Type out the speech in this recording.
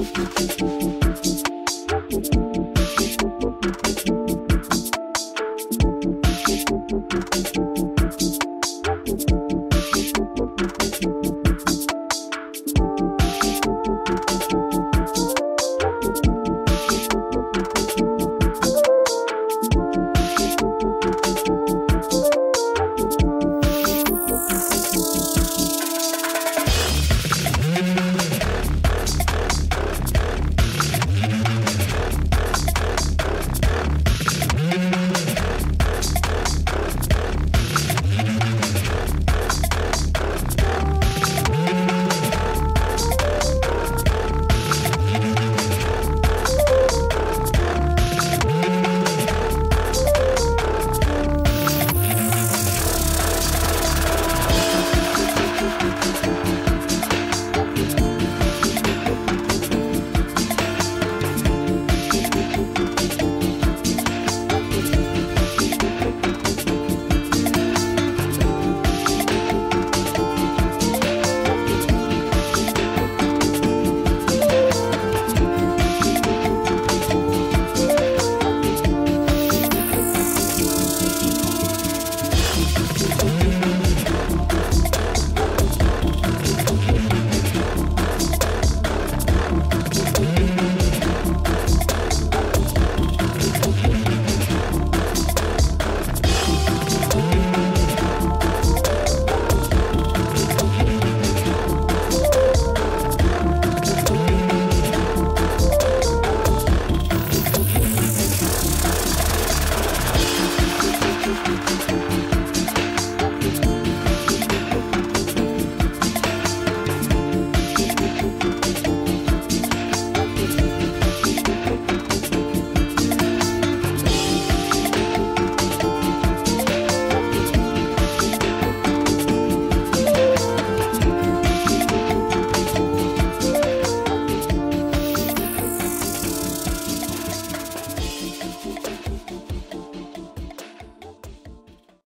Muchas gracias.